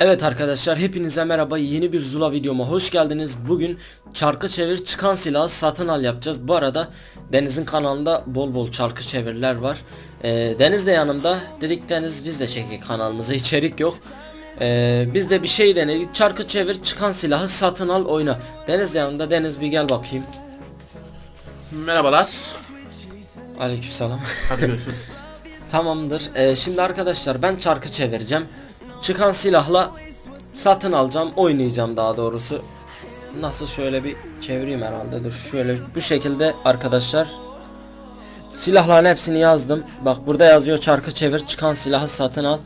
Evet arkadaşlar hepinize merhaba yeni bir Zula videoma hoş geldiniz. Bugün çarkı çevir çıkan silahı satın al yapacağız. Bu arada Deniz'in kanalında bol bol çarkı çeviriler var. Ee, Deniz de yanımda. Dedik Deniz biz de çekik kanalımıza içerik yok. Ee, biz de bir şey denedik. Çarkı çevir çıkan silahı satın al oyna. Deniz de yanımda. Deniz bir gel bakayım. Merhabalar. Aleykümselam. Hadi görüşürüz. Tamamdır. Ee, şimdi arkadaşlar ben çarkı çevireceğim. Çıkan silahla satın alacağım, oynayacağım daha doğrusu. Nasıl şöyle bir çevireyim herhalde. Dur şöyle bu şekilde arkadaşlar. Silahların hepsini yazdım. Bak burada yazıyor çarkı çevir, çıkan silahı satın al.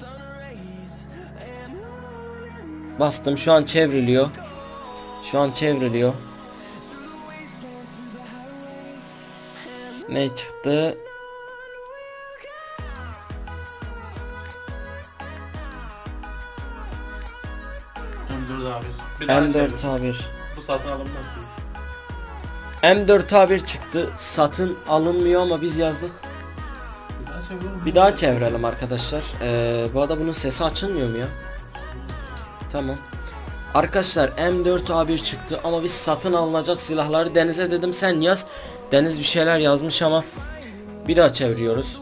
Bastım şu an çevriliyor. Şu an çevriliyor. Ne çıktı? M4 abi. Bir daha M4 çevir. A1. Bu satın alınmaz. M4 A1 çıktı. Satın alınmıyor ama biz yazdık. Bir daha çevir. Bir daha çevirelim arkadaşlar. Ee, bu arada bunun sesi açılmıyor mu ya? Tamam. Arkadaşlar M4 A1 çıktı ama biz satın alınacak silahları Deniz'e dedim sen yaz. Deniz bir şeyler yazmış ama bir daha çeviriyoruz.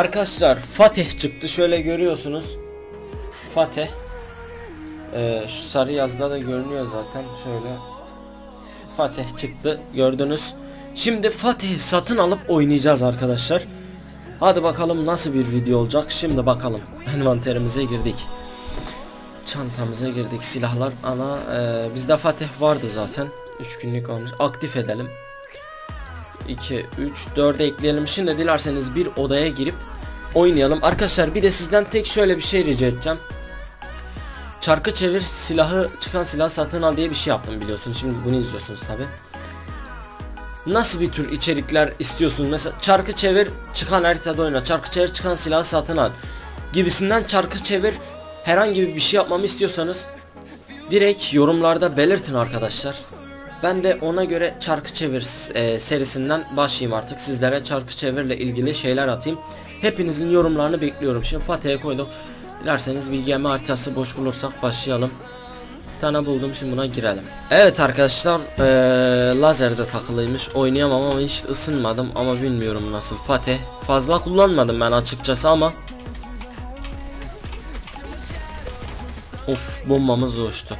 Arkadaşlar Fatih çıktı şöyle görüyorsunuz. Fatih. Ee, şu sarı yazda da görünüyor zaten şöyle. Fatih çıktı gördünüz. Şimdi Fatih'i satın alıp oynayacağız arkadaşlar. Hadi bakalım nasıl bir video olacak. Şimdi bakalım. Envanterimize girdik. Çantamıza girdik. Silahlar ana e, bizde Fatih vardı zaten. 3 günlük olmuş. Aktif edelim. 2 3 4'e ekleyelim. Şimdi dilerseniz bir odaya girip oynayalım. Arkadaşlar bir de sizden tek şöyle bir şey rica edeceğim. Çarkı çevir silahı çıkan silah satın al diye bir şey yaptım biliyorsunuz. Şimdi bunu izliyorsunuz tabi. Nasıl bir tür içerikler istiyorsunuz? Mesela çarkı çevir çıkan haritada oyna. Çarkı çevir çıkan silahı satın al. Gibisinden çarkı çevir herhangi bir şey yapmamı istiyorsanız direkt yorumlarda belirtin arkadaşlar. Ben de ona göre çarkı çevir e, serisinden başlayayım artık. Sizlere çarkı çevirle ilgili şeyler atayım. Hepinizin yorumlarını bekliyorum. Şimdi Fatih'e koydum. Dilerseniz bir gemi haritası boş bulursak başlayalım. Bir tane buldum şimdi buna girelim. Evet arkadaşlar ee, lazerde takılıymış. Oynayamam ama hiç ısınmadım ama bilmiyorum nasıl. Fatih fazla kullanmadım ben açıkçası ama. Of bombamız uçtu.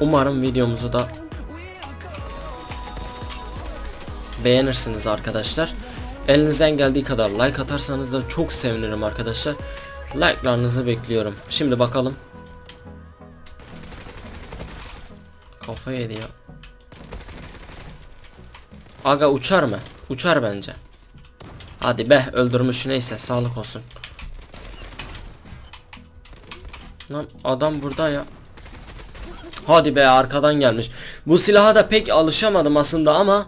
Umarım videomuzu da beğenirsiniz arkadaşlar. Elinizden geldiği kadar like atarsanız da çok sevinirim arkadaşlar. Like'larınızı bekliyorum. Şimdi bakalım. Kafa yedi ya. Aga uçar mı? Uçar bence. Hadi be öldürmüş neyse sağlık olsun. Lan adam burada ya. Hadi be arkadan gelmiş. Bu silaha da pek alışamadım aslında ama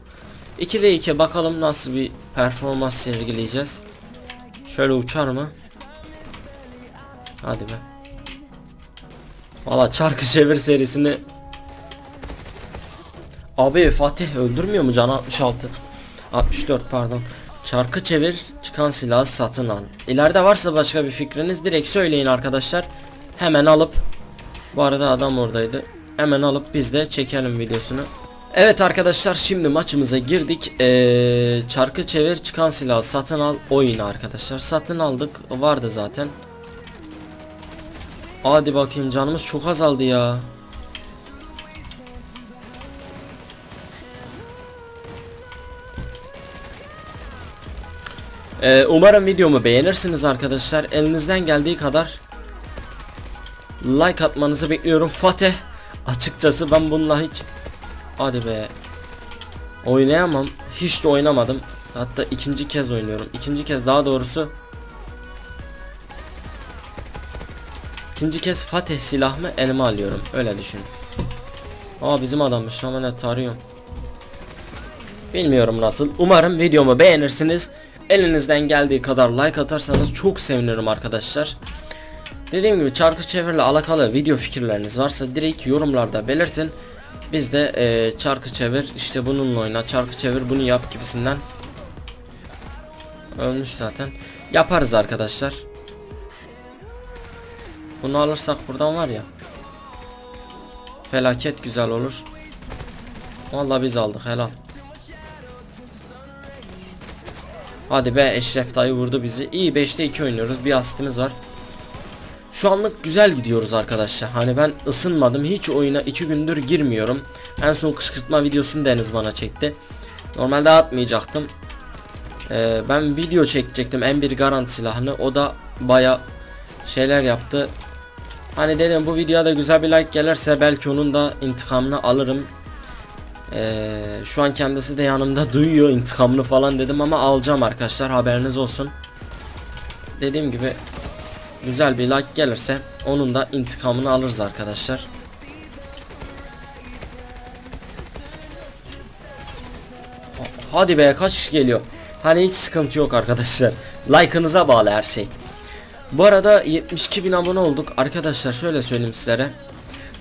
2'de 2 bakalım nasıl bir performans sergileyeceğiz. Şöyle uçar mı? Hadi be. Valla çarkı çevir serisini Abi Fatih öldürmüyor mu can? 66 64 pardon. Çarkı çevir çıkan silahı satın al İleride varsa başka bir fikriniz direkt söyleyin arkadaşlar. Hemen alıp Bu arada adam oradaydı. Hemen alıp biz de çekelim videosunu Evet arkadaşlar şimdi maçımıza girdik ee, Çarkı çevir çıkan silahı satın al oyunu arkadaşlar Satın aldık vardı zaten Hadi bakayım canımız çok azaldı ya Ee, umarım videomu beğenirsiniz arkadaşlar. Elinizden geldiği kadar like atmanızı bekliyorum. Fatih açıkçası ben bununla hiç hadi be oynayamam. Hiç de oynamadım. Hatta ikinci kez oynuyorum. İkinci kez daha doğrusu İkinci kez Fatih silah mı elime alıyorum. Öyle düşün. Aa bizim adammış. Hemen et arıyorum. Bilmiyorum nasıl. Umarım videomu beğenirsiniz. Elinizden geldiği kadar like atarsanız çok sevinirim arkadaşlar. Dediğim gibi çarkı çevirle alakalı video fikirleriniz varsa direkt yorumlarda belirtin. Biz de e, çarkı çevir işte bununla oyna çarkı çevir bunu yap gibisinden Ölmüş zaten. Yaparız arkadaşlar. Bunu alırsak buradan var ya Felaket güzel olur. Vallahi biz aldık helal. Hadi be Eşref dayı vurdu bizi. İyi 5'te 2 oynuyoruz bir asistimiz var şu anlık güzel gidiyoruz arkadaşlar. Hani ben ısınmadım. Hiç oyuna 2 gündür girmiyorum. En son kışkırtma videosunu Deniz bana çekti. Normalde atmayacaktım. Ee, ben video çekecektim M1 garanti silahını. O da baya şeyler yaptı. Hani dedim bu videoya da güzel bir like gelirse belki onun da intikamını alırım. Ee, şu an kendisi de yanımda duyuyor intikamını falan dedim ama alacağım arkadaşlar haberiniz olsun. Dediğim gibi güzel bir like gelirse onun da intikamını alırız arkadaşlar. Hadi be kaç kişi geliyor. Hani hiç sıkıntı yok arkadaşlar. Like'ınıza bağlı her şey. Bu arada 72 bin abone olduk. Arkadaşlar şöyle söyleyeyim sizlere.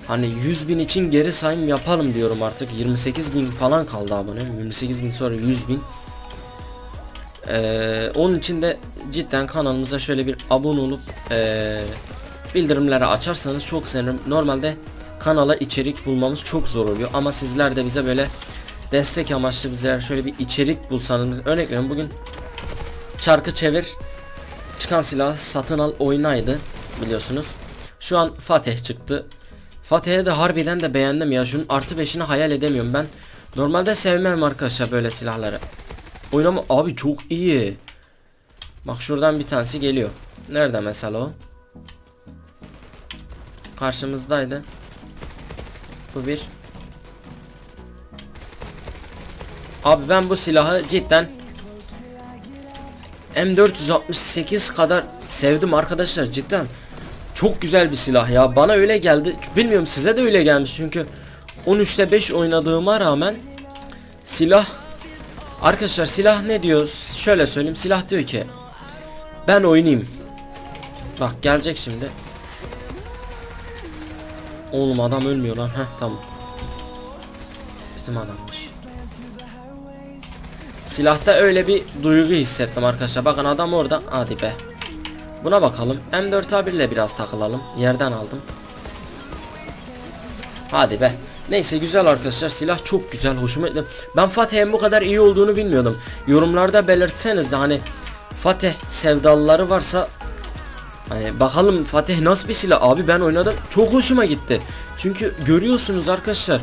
Hani 100 bin için geri sayım yapalım diyorum artık. 28 bin falan kaldı abone. 28 bin sonra 100 bin. Ee, onun için de cidden kanalımıza şöyle bir abone olup ee, bildirimleri açarsanız çok sevinirim. Normalde kanala içerik bulmamız çok zor oluyor ama sizler de bize böyle destek amaçlı bize şöyle bir içerik bulsanız örnek veriyorum bugün çarkı çevir çıkan silahı satın al oynaydı biliyorsunuz. Şu an Fatih çıktı. Fatih'e de harbiden de beğendim ya şunun artı 5'ini hayal edemiyorum ben. Normalde sevmem arkadaşlar böyle silahları. Oynama abi çok iyi. Bak şuradan bir tanesi geliyor. Nerede mesela o? Karşımızdaydı. Bu bir. Abi ben bu silahı cidden M468 kadar sevdim arkadaşlar cidden. Çok güzel bir silah ya. Bana öyle geldi. Bilmiyorum size de öyle gelmiş çünkü 13'te 5 oynadığıma rağmen silah Arkadaşlar silah ne diyor? Şöyle söyleyeyim. Silah diyor ki ben oynayayım. Bak gelecek şimdi. Oğlum adam ölmüyor lan. Heh tamam. Bizim adammış. Silahta öyle bir duygu hissettim arkadaşlar. Bakın adam orada. Hadi be. Buna bakalım. M4A1 ile biraz takılalım. Yerden aldım. Hadi be. Neyse güzel arkadaşlar silah çok güzel hoşuma gitti. Ben Fatih'in bu kadar iyi olduğunu bilmiyordum. Yorumlarda belirtseniz de hani Fatih sevdalıları varsa Hani bakalım Fatih nasıl bir silah abi ben oynadım çok hoşuma gitti. Çünkü görüyorsunuz arkadaşlar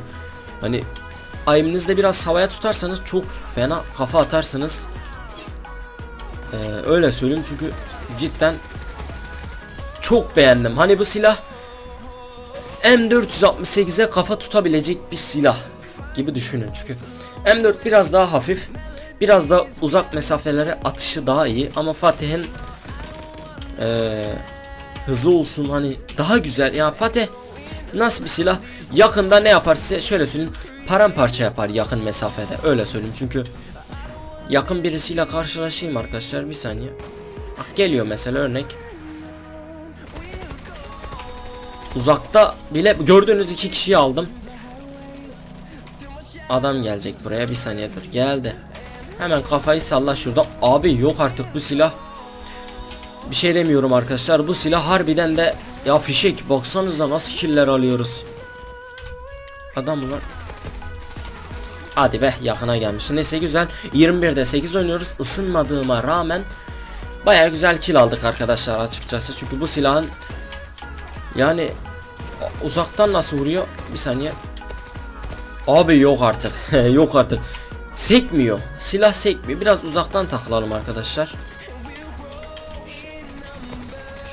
hani aiminizde biraz havaya tutarsanız çok fena kafa atarsınız. Ee, öyle söyleyeyim çünkü cidden çok beğendim. Hani bu silah M468'e kafa tutabilecek bir silah gibi düşünün. Çünkü M4 biraz daha hafif biraz da uzak mesafelere atışı daha iyi. Ama Fatih'in ee, hızı olsun hani daha güzel. Ya Fatih nasıl bir silah? Yakında ne yapar size? Şöyle söyleyeyim paramparça yapar yakın mesafede. Öyle söyleyeyim. Çünkü yakın birisiyle karşılaşayım arkadaşlar. Bir saniye. Bak geliyor mesela örnek Uzakta bile gördüğünüz iki kişiyi aldım. Adam gelecek buraya bir saniye dur. Geldi. Hemen kafayı salla şurada. Abi yok artık bu silah. Bir şey demiyorum arkadaşlar. Bu silah harbiden de ya fişek baksanıza nasıl killer alıyoruz. Adam mı var? Hadi be yakına gelmiş. Neyse güzel. 21'de 8 oynuyoruz. Isınmadığıma rağmen baya güzel kill aldık arkadaşlar açıkçası. Çünkü bu silahın yani uzaktan nasıl vuruyor? Bir saniye. Abi yok artık. yok artık. Sekmiyor. Silah sekmiyor. Biraz uzaktan takılalım arkadaşlar.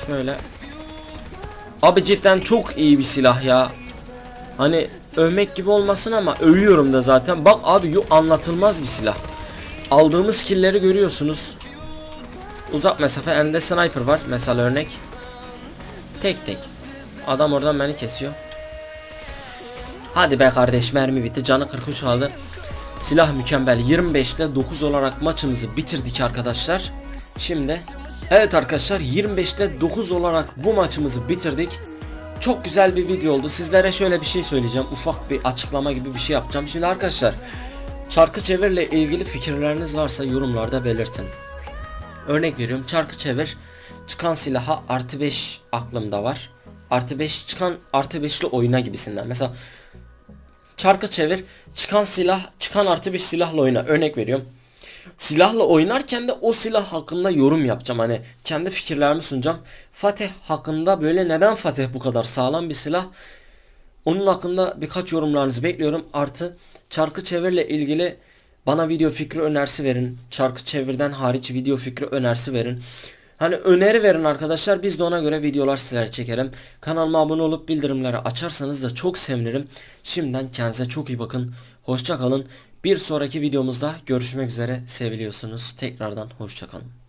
Şöyle. Abi cidden çok iyi bir silah ya. Hani övmek gibi olmasın ama övüyorum da zaten. Bak abi yok anlatılmaz bir silah. Aldığımız killleri görüyorsunuz. Uzak mesafe ende sniper var mesela örnek. Tek tek. Adam oradan beni kesiyor. Hadi be kardeş mermi bitti. Canı 43 kaldı. Silah mükemmel. 25'te 9 olarak maçımızı bitirdik arkadaşlar. Şimdi Evet arkadaşlar 25'te 9 olarak bu maçımızı bitirdik. Çok güzel bir video oldu. Sizlere şöyle bir şey söyleyeceğim. Ufak bir açıklama gibi bir şey yapacağım. Şimdi arkadaşlar çarkı çevirle ilgili fikirleriniz varsa yorumlarda belirtin. Örnek veriyorum çarkı çevir çıkan silaha artı 5 aklımda var. Artı 5 çıkan artı 5'li oyuna gibisinden. Mesela çarkı çevir çıkan silah çıkan artı 5 silahla oyna örnek veriyorum. Silahla oynarken de o silah hakkında yorum yapacağım. Hani kendi fikirlerimi sunacağım. Fatih hakkında böyle neden Fatih bu kadar sağlam bir silah? Onun hakkında birkaç yorumlarınızı bekliyorum. Artı çarkı çevirle ilgili bana video fikri önerisi verin. Çarkı çevirden hariç video fikri önerisi verin. Hani öneri verin arkadaşlar biz de ona göre videolar sizlere çekerim. Kanalıma abone olup bildirimleri açarsanız da çok sevinirim. Şimdiden kendinize çok iyi bakın. Hoşça kalın. Bir sonraki videomuzda görüşmek üzere seviliyorsunuz. Tekrardan hoşça kalın.